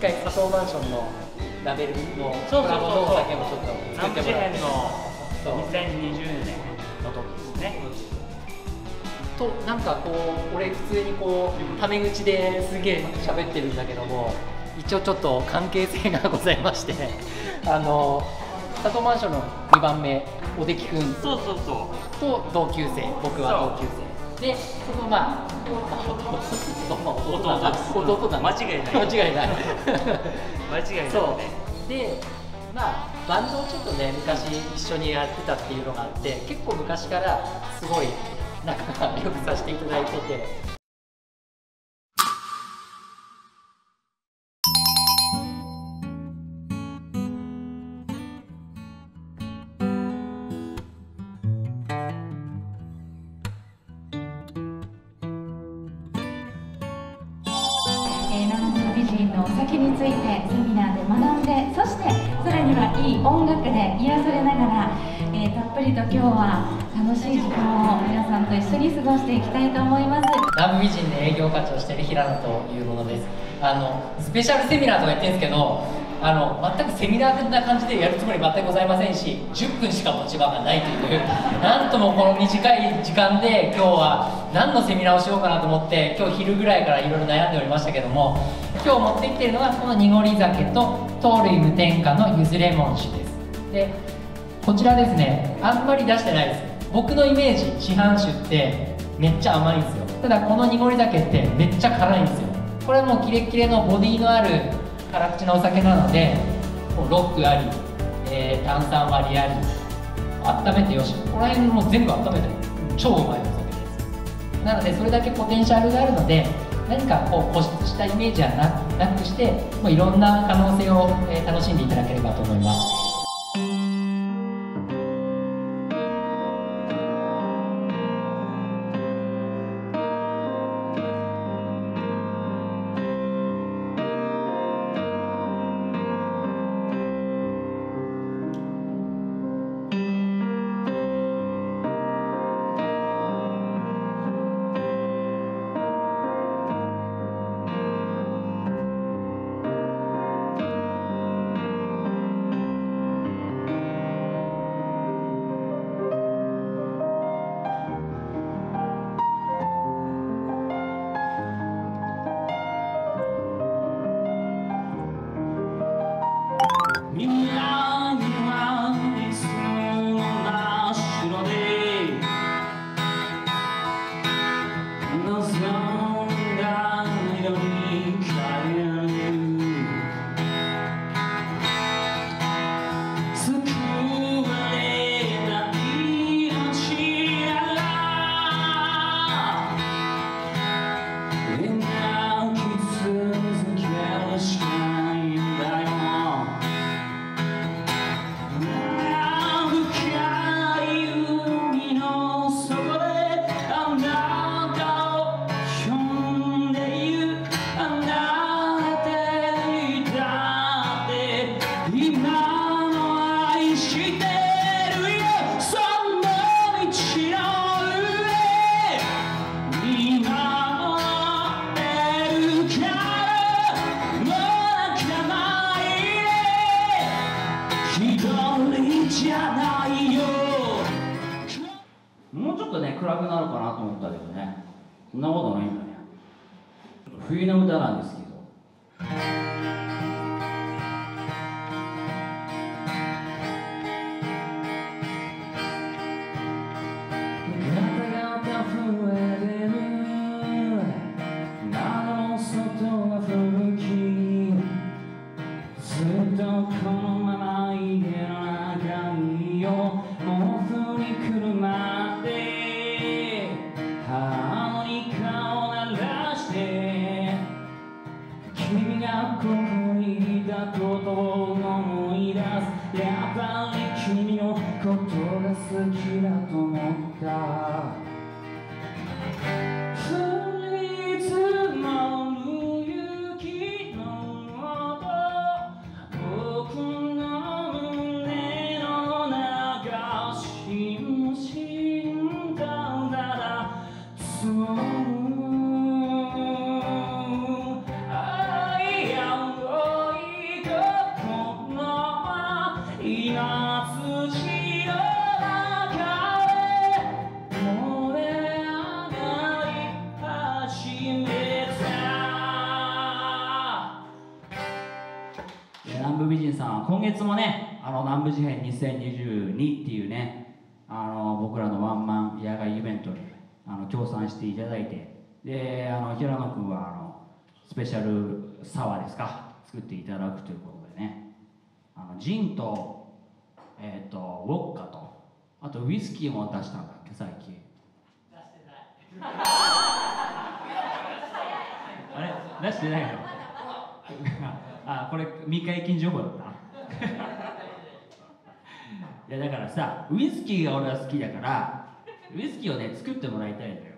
回佐藤マンションのラベルのそうそうそうそうコラボのお酒もちょっと作ってもらっての2020年の時ですね。となんかこう俺普通にこうタメ口ですげえ喋ってるんだけども一応ちょっと関係性がございまして あの佐藤マンションの2番目おできくんそうそうそう。と同級生僕は同級生でそのまあまあ 弟な弟だな間違いない。間違いない。間違いないそう。でまあバンドをちょっとね昔一緒にやってたっていうのがあって結構昔からすごい仲が良くさせていただいててのお酒についてセミナーで学んでそしてさらにはいい音楽で癒されながら、えーたっぷりと今日は楽しい時間を皆さんと一緒に過ごしていきたいと思います。南部美人で営業課長をしている平野というものです。あのスペシャルセミナーとか言ってるんですけどあの全くセミナー的な感じでやるつもり全くございませんし10分しか持ち場がないという。なんともこの短い時間で今日は何のセミナーをしようかなと思って今日昼ぐらいからいろいろ悩んでおりましたけども今日持ってきているのはこの濁り酒と糖類無添加のゆずレモン酒です。でこちらですねあんまり出してないです。僕のイメージ市販酒ってめっちゃ甘いんですよ。ただこの濁り酒ってめっちゃ辛いんですよ。これはもうキレッキレのボディのある辛口のお酒なのでもうロックあり、えー炭酸割りあり温めてよし。ここら辺もう全部温めて超うまいお酒です。なのでそれだけポテンシャルがあるので何かこう固執したイメージはななくしてもういろんな可能性を、えー楽しんでいただければと思います。そんなことないんだね。冬の歌なんですけどやっぱり君のことが好きだと思った。さん今月もねあの南部事変2022っていうねあの僕らのワンマン野外イベントにあの協賛していただいてであの平野君はあのスペシャルサワーですか作っていただくということでね。あのジンと,、えー、とウォッカとあとウイスキーも出したんだっけ最近。出してない。あれ？出してないの？あこれ未解禁情報だった？いやだからさウイスキーが俺は好きだからウイスキーをね作ってもらいたいんだよ、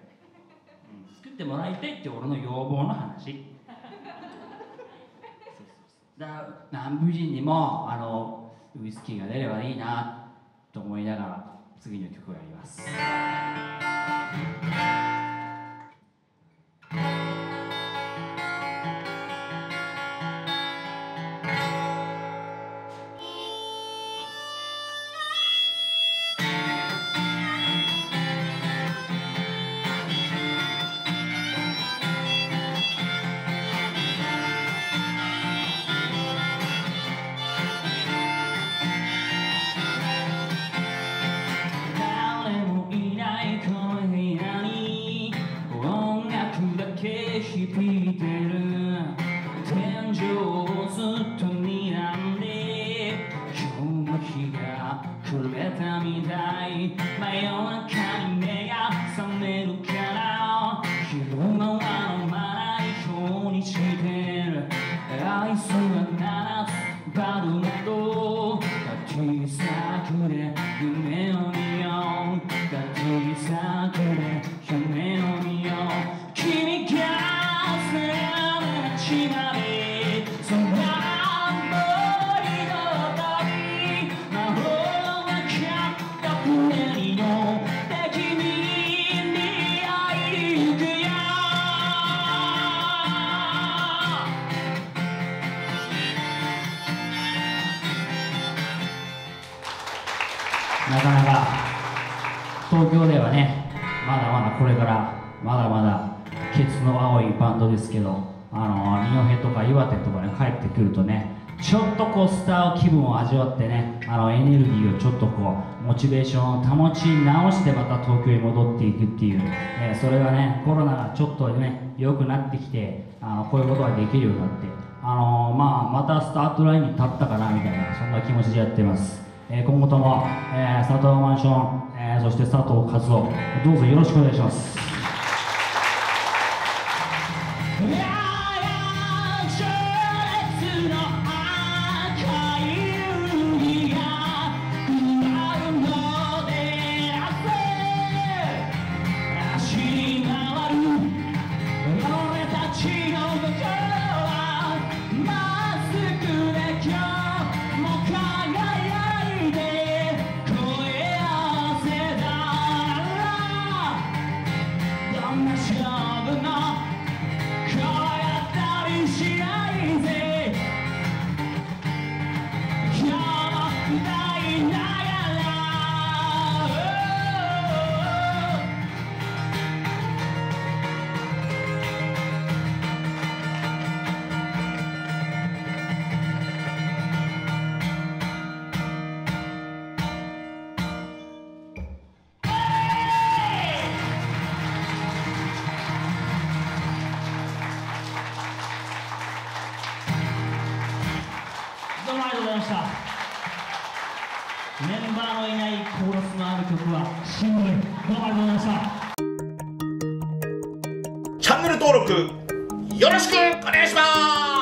うん作ってもらいたいって俺の要望の話。だから南部人にもあのウイスキーが出ればいいなと思いながら次の曲をやります。け響いてる天井をずっと睨んで今日の日が暮れたみたい真夜中に目が覚める。から昼間は飲まないようにしてるアイスは7つバルなど小さくで夢を東京ではねまだまだこれからまだまだケツの青いバンドですけどあの二戸とか岩手とかね帰ってくるとねちょっとこうスター気分を味わってねあのエネルギーをちょっとこうモチベーションを保ち直してまた東京に戻っていくっていう、えーそれがねコロナがちょっとね良くなってきてあのこういうことができるようになってあのまあ、またスタートラインに立ったかなみたいなそんな気持ちでやってます、えー今後とも、えー佐藤マンション、そして佐藤和夫どうぞよろしくお願いします。コーラスのある曲はシングルどうもありがとうございましたチャンネル登録よろしくお願いします。